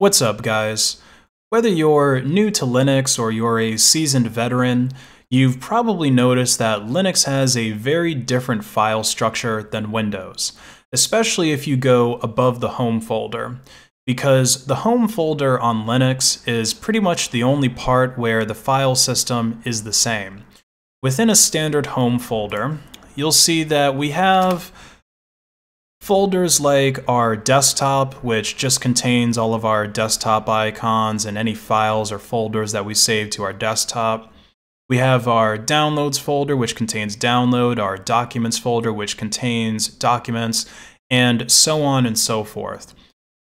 What's up, guys? Whether you're new to Linux or you're a seasoned veteran, you've probably noticed that Linux has a very different file structure than Windows, especially if you go above the home folder. Because the home folder on Linux is pretty much the only part where the file system is the same. Within a standard home folder, you'll see that we have Folders like our desktop, which just contains all of our desktop icons and any files or folders that we save to our desktop. We have our downloads folder, which contains download, our documents folder, which contains documents, and so on and so forth.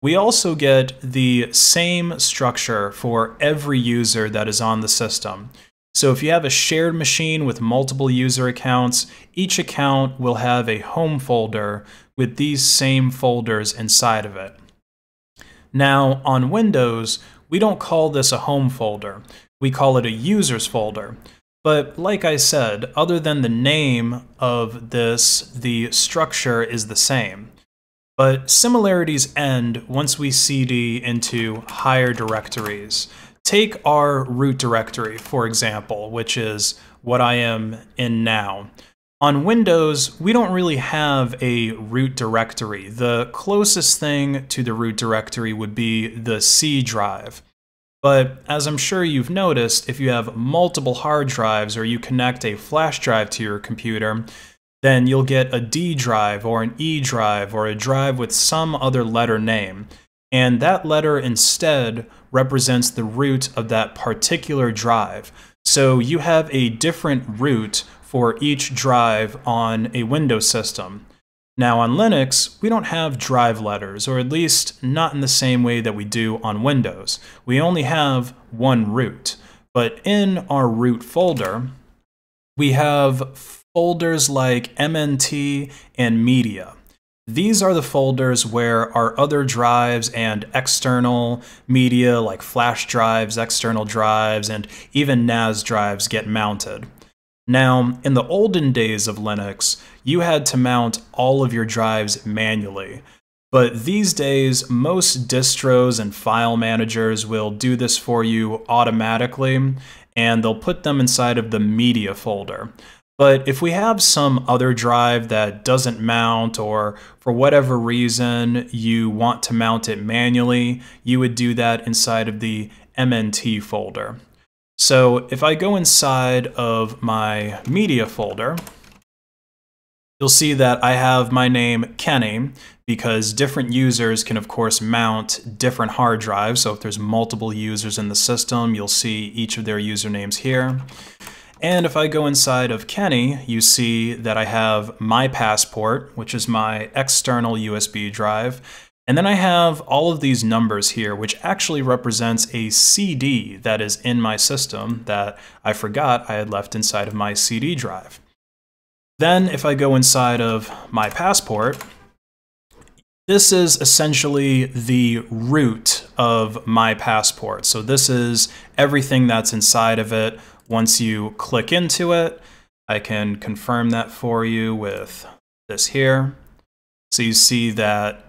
We also get the same structure for every user that is on the system. So if you have a shared machine with multiple user accounts, each account will have a home folder with these same folders inside of it. Now, on Windows, we don't call this a home folder. We call it a users folder. But like I said, other than the name of this, the structure is the same. But similarities end once we cd into higher directories. Take our root directory, for example, which is what I am in now. On Windows, we don't really have a root directory. The closest thing to the root directory would be the C drive. But as I'm sure you've noticed, if you have multiple hard drives or you connect a flash drive to your computer, then you'll get a D drive or an E drive or a drive with some other letter name and that letter instead represents the root of that particular drive. So you have a different root for each drive on a Windows system. Now on Linux, we don't have drive letters, or at least not in the same way that we do on Windows. We only have one root. But in our root folder, we have folders like MNT and media. These are the folders where our other drives and external media like flash drives, external drives, and even NAS drives get mounted. Now, in the olden days of Linux, you had to mount all of your drives manually. But these days, most distros and file managers will do this for you automatically, and they'll put them inside of the media folder. But if we have some other drive that doesn't mount or for whatever reason you want to mount it manually, you would do that inside of the MNT folder. So if I go inside of my media folder, you'll see that I have my name Kenny because different users can of course mount different hard drives. So if there's multiple users in the system, you'll see each of their usernames here. And if I go inside of Kenny, you see that I have my passport, which is my external USB drive. And then I have all of these numbers here, which actually represents a CD that is in my system that I forgot I had left inside of my CD drive. Then if I go inside of my passport, this is essentially the root of my passport. So this is everything that's inside of it, once you click into it, I can confirm that for you with this here. So you see that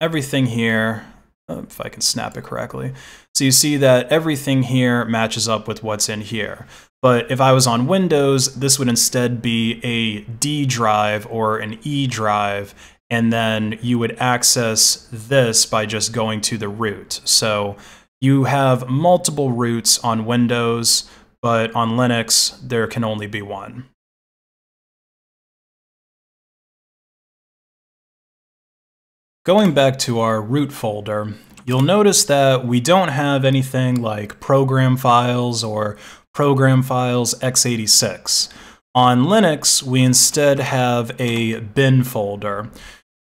everything here, uh, if I can snap it correctly, so you see that everything here matches up with what's in here. But if I was on Windows, this would instead be a D drive or an E drive, and then you would access this by just going to the root. So you have multiple roots on Windows but on Linux, there can only be one. Going back to our root folder, you'll notice that we don't have anything like program files or program files x86. On Linux, we instead have a bin folder,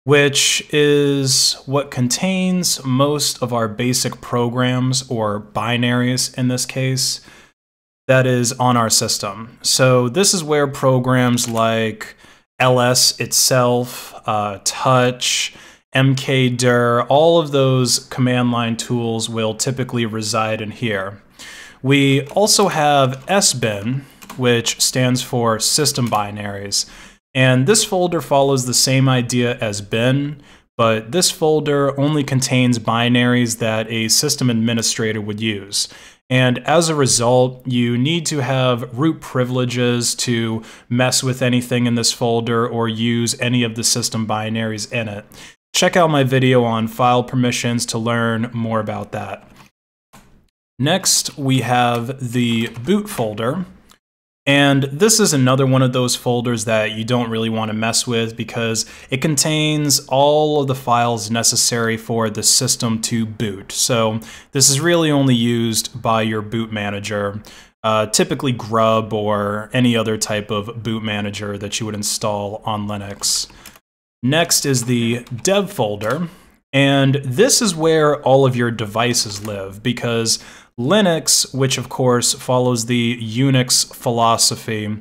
which is what contains most of our basic programs, or binaries in this case that is on our system. So this is where programs like ls itself, uh, touch, mkdir, all of those command line tools will typically reside in here. We also have sbin, which stands for system binaries. And this folder follows the same idea as bin, but this folder only contains binaries that a system administrator would use. And as a result, you need to have root privileges to mess with anything in this folder or use any of the system binaries in it. Check out my video on file permissions to learn more about that. Next, we have the boot folder. And this is another one of those folders that you don't really want to mess with because it contains all of the files necessary for the system to boot. So this is really only used by your boot manager, uh, typically Grub or any other type of boot manager that you would install on Linux. Next is the dev folder. And this is where all of your devices live because Linux, which of course follows the Unix philosophy.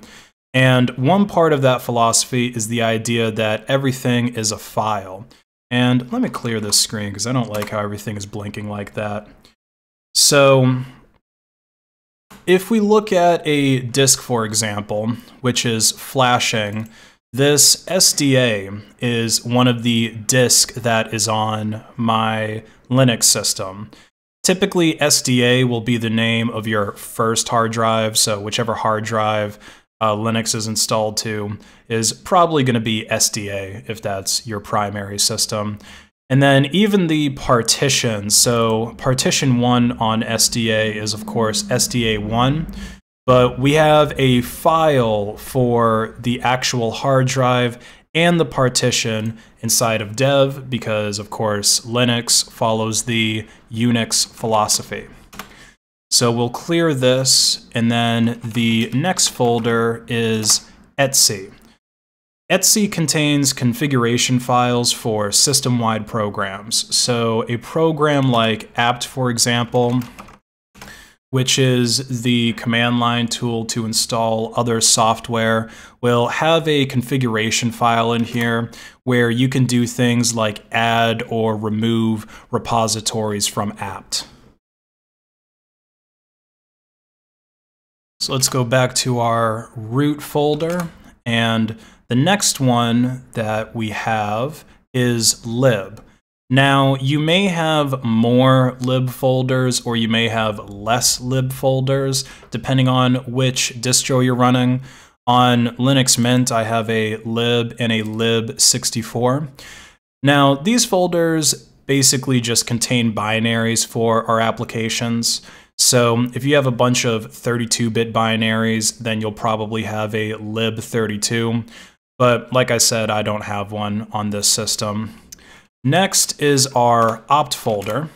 And one part of that philosophy is the idea that everything is a file. And let me clear this screen because I don't like how everything is blinking like that. So if we look at a disk, for example, which is flashing, this SDA is one of the disk that is on my Linux system. Typically, SDA will be the name of your first hard drive, so whichever hard drive uh, Linux is installed to is probably going to be SDA if that's your primary system. And then even the partition, so partition 1 on SDA is of course SDA1, but we have a file for the actual hard drive and the partition inside of dev because, of course, Linux follows the Unix philosophy. So we'll clear this, and then the next folder is etc. etc contains configuration files for system-wide programs. So a program like apt, for example, which is the command line tool to install other software, will have a configuration file in here where you can do things like add or remove repositories from apt. So let's go back to our root folder and the next one that we have is lib. Now, you may have more lib folders or you may have less lib folders, depending on which distro you're running. On Linux Mint, I have a lib and a lib64. Now, these folders basically just contain binaries for our applications. So if you have a bunch of 32-bit binaries, then you'll probably have a lib32. But like I said, I don't have one on this system. Next is our opt folder.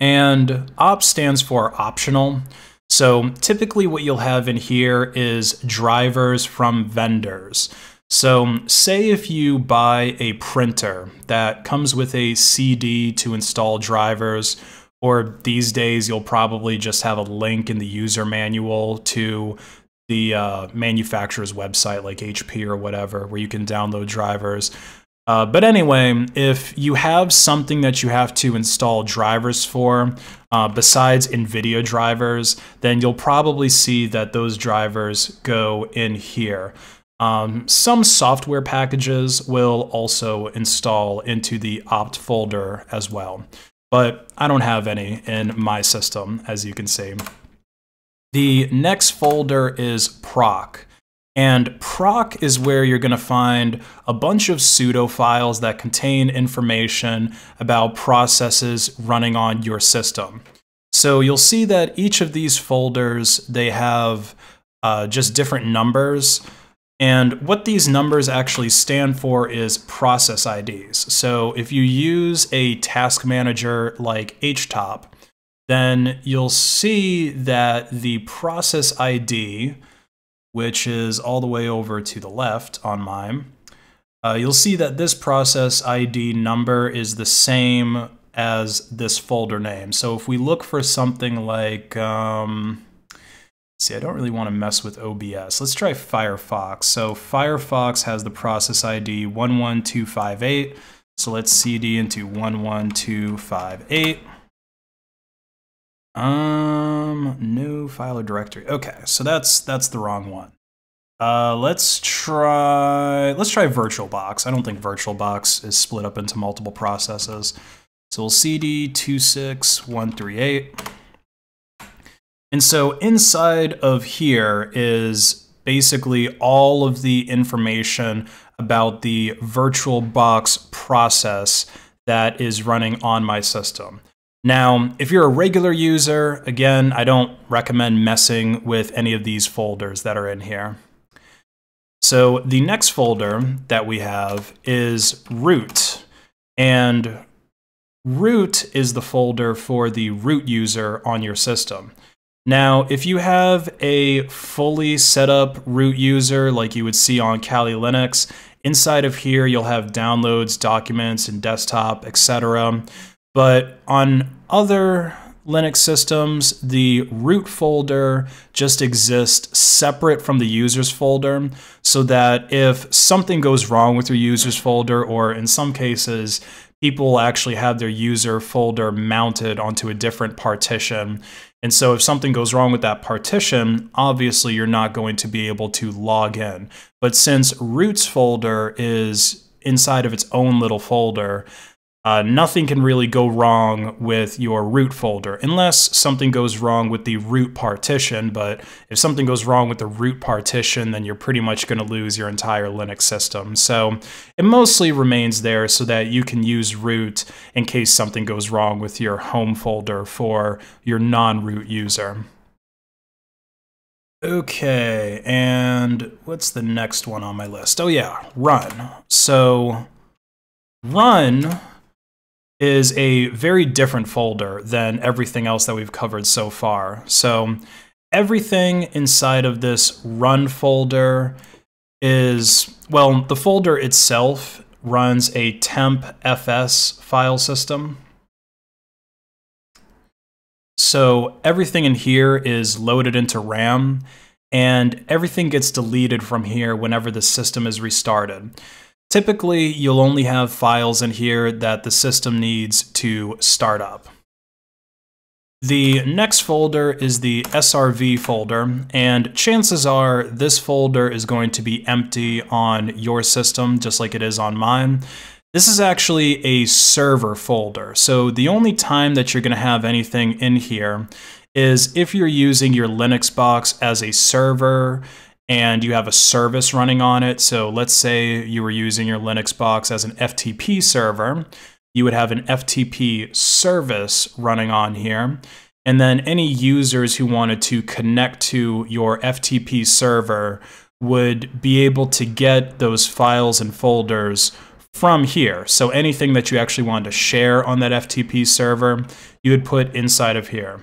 And opt stands for optional. So typically what you'll have in here is drivers from vendors. So say if you buy a printer that comes with a CD to install drivers, or these days you'll probably just have a link in the user manual to the uh, manufacturer's website like HP or whatever, where you can download drivers. Uh, but anyway, if you have something that you have to install drivers for, uh, besides NVIDIA drivers, then you'll probably see that those drivers go in here. Um, some software packages will also install into the opt folder as well, but I don't have any in my system, as you can see. The next folder is proc. And proc is where you're going to find a bunch of pseudo files that contain information about processes running on your system. So you'll see that each of these folders, they have uh, just different numbers. And what these numbers actually stand for is process IDs. So if you use a task manager like HTOP, then you'll see that the process ID, which is all the way over to the left on mine, uh, you'll see that this process ID number is the same as this folder name. So if we look for something like, um, see, I don't really want to mess with OBS. Let's try Firefox. So Firefox has the process ID 11258. So let's cd into 11258. Um, new file or directory. Okay, so that's that's the wrong one. Uh, let's try let's try VirtualBox. I don't think VirtualBox is split up into multiple processes. So we'll cd 26138. And so inside of here is basically all of the information about the VirtualBox process that is running on my system. Now, if you're a regular user, again, I don't recommend messing with any of these folders that are in here. So the next folder that we have is root. And root is the folder for the root user on your system. Now, if you have a fully set up root user like you would see on Kali Linux, inside of here you'll have downloads, documents, and desktop, etc. But on other Linux systems, the root folder just exists separate from the users folder so that if something goes wrong with your users folder, or in some cases, people actually have their user folder mounted onto a different partition. And so if something goes wrong with that partition, obviously you're not going to be able to log in. But since roots folder is inside of its own little folder, uh, nothing can really go wrong with your root folder unless something goes wrong with the root partition. But if something goes wrong with the root partition, then you're pretty much going to lose your entire Linux system. So it mostly remains there so that you can use root in case something goes wrong with your home folder for your non-root user. Okay, and what's the next one on my list? Oh yeah, run. So run is a very different folder than everything else that we've covered so far. So everything inside of this run folder is, well, the folder itself runs a temp fs file system. So everything in here is loaded into RAM and everything gets deleted from here whenever the system is restarted. Typically, you'll only have files in here that the system needs to start up. The next folder is the SRV folder, and chances are this folder is going to be empty on your system, just like it is on mine. This is actually a server folder, so the only time that you're going to have anything in here is if you're using your Linux box as a server and you have a service running on it. So let's say you were using your Linux box as an FTP server, you would have an FTP service running on here. And then any users who wanted to connect to your FTP server would be able to get those files and folders from here. So anything that you actually wanted to share on that FTP server, you would put inside of here.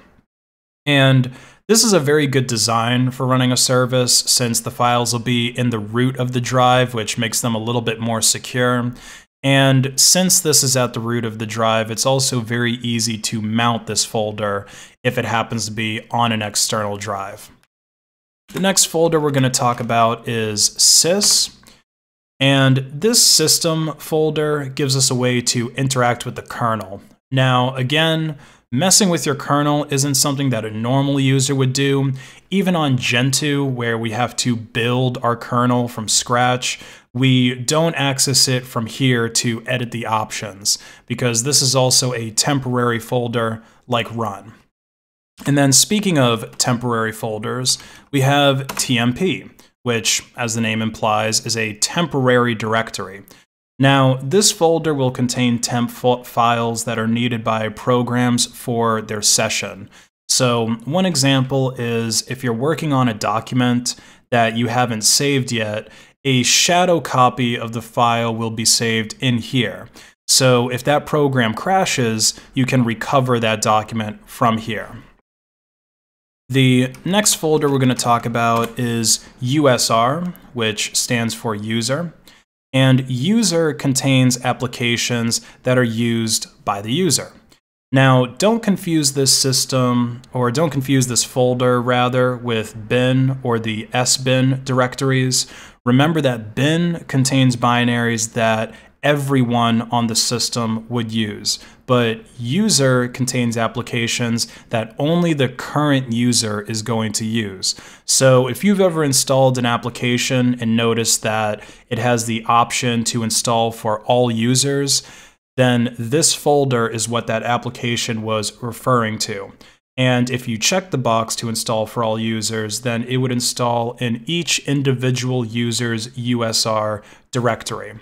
And this is a very good design for running a service since the files will be in the root of the drive, which makes them a little bit more secure. And since this is at the root of the drive, it's also very easy to mount this folder if it happens to be on an external drive. The next folder we're going to talk about is sys. And this system folder gives us a way to interact with the kernel. Now, again, Messing with your kernel isn't something that a normal user would do. Even on Gentoo, where we have to build our kernel from scratch, we don't access it from here to edit the options, because this is also a temporary folder like run. And then speaking of temporary folders, we have TMP, which, as the name implies, is a temporary directory. Now, this folder will contain temp files that are needed by programs for their session. So one example is if you're working on a document that you haven't saved yet, a shadow copy of the file will be saved in here. So if that program crashes, you can recover that document from here. The next folder we're going to talk about is USR, which stands for user and user contains applications that are used by the user. Now, don't confuse this system, or don't confuse this folder rather, with bin or the sbin directories. Remember that bin contains binaries that everyone on the system would use. But user contains applications that only the current user is going to use. So if you've ever installed an application and noticed that it has the option to install for all users, then this folder is what that application was referring to. And if you check the box to install for all users, then it would install in each individual user's USR directory.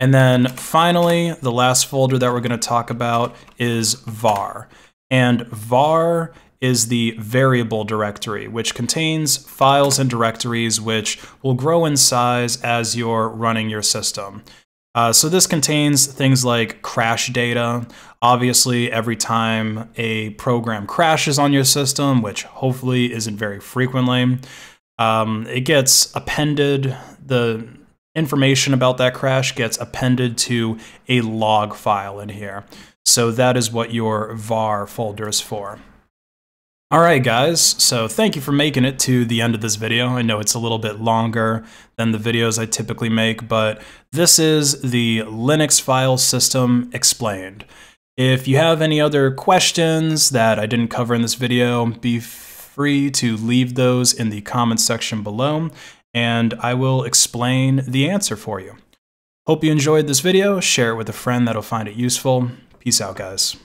And then finally, the last folder that we're going to talk about is var. And var is the variable directory, which contains files and directories which will grow in size as you're running your system. Uh, so this contains things like crash data. Obviously, every time a program crashes on your system, which hopefully isn't very frequently, um, it gets appended. The information about that crash gets appended to a log file in here. So that is what your var folder is for. Alright guys, so thank you for making it to the end of this video. I know it's a little bit longer than the videos I typically make, but this is the Linux file system explained. If you have any other questions that I didn't cover in this video, be free to leave those in the comments section below, and I will explain the answer for you. Hope you enjoyed this video, share it with a friend that'll find it useful. Peace out guys.